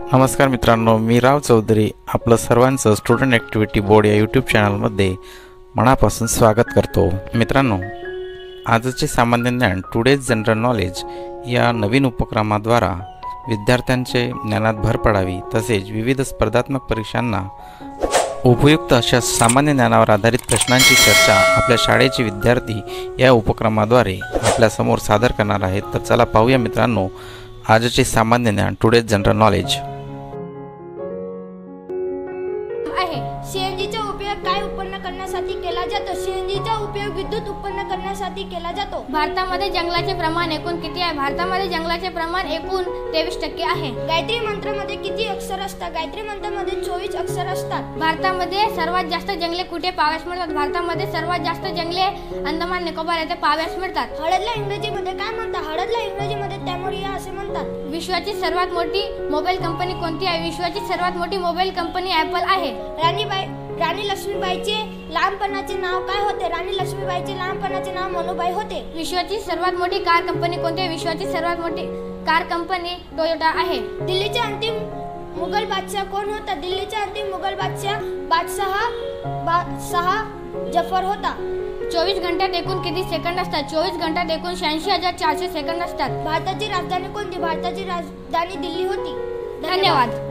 नमस्कार मित्रांनो मी राव चौधरी आपलं सर्वांचं स्टुडंट ॲक्टिव्हिटी बोर्ड या यूट्यूब चॅनलमध्ये मनापासून स्वागत करतो. मित्रांनो आजचे सामान्य ज्ञान टुडेज जनरल नॉलेज या नवीन उपक्रमाद्वारा विद्यार्थ्यांचे ज्ञानात भर पडावी तसेच विविध स्पर्धात्मक परीक्षांना उपयुक्त अशा सामान्य ज्ञानावर आधारित प्रश्नांची चर्चा आपल्या शाळेचे विद्यार्थी या उपक्रमाद्वारे आपल्यासमोर सादर करणार आहेत. तर चला पाहूया मित्रांनो आजचे सामान्य ज्ञान टुडेज जनरल नॉलेज आहे. सीएनजीचा उपयोग काय उत्पन्न करण्यासाठी केला जातो? सीएनजीचा उपयोग विद्युत उत्पन्न करण्यासाठी केला जातो. भारतामध्ये जंगलाचे प्रमाण एकूण किती आहे? भारतामध्ये जंगलाचे प्रमाण एकूण तेवीस टक्के आहे. गायत्री मंत्रामध्ये किती अक्षर असतात? गायत्री मंत्रामध्ये चोवीस अक्षर असतात. भारतामध्ये सर्वात जास्त जंगले कुठे पाव्यास मिळतात? भारतामध्ये सर्वात जास्त जंगले अंदमान निकोबार येथे पाव्यास मिळतात. हळदला इंग्रजीमध्ये काय म्हणतात? हळदला इंग्रजी टॅमोरिया असे म्हणतात. विश्वाची सर्वात मोठी मोबाईल कंपनी कोणती आहे? विश्वाची सर्वात मोठी मोबाईल कंपनी ॲपल आहे. राणीबाई राणी लक्ष्मीबाईचे लहानपणाचे नाव काय होते? राणी लक्ष्मीबाईचे लहानपणाचे नाव मनोबाई होते. विश्वाची सर्वात मोठी कार कंपनी कोणती आहे? विश्वाची सर्वात मोठी कार कंपनी टोयोटा आहे. दिल्लीचे अंतिम मुघल बादशाह कोण होता? दिल्लीचा अंतिम मुघल बादशाह बादशाह बादशाह जफर होता. चोवीस घंट्यात एकूण किती सेकंद असतात? चोवीस घंट्यात एकूण शहाऐंशी हजार चारशे सेकंद असतात. भारताची राजधानी कोणती? भारताची राजधानी दिल्ली होती. धन्यवाद.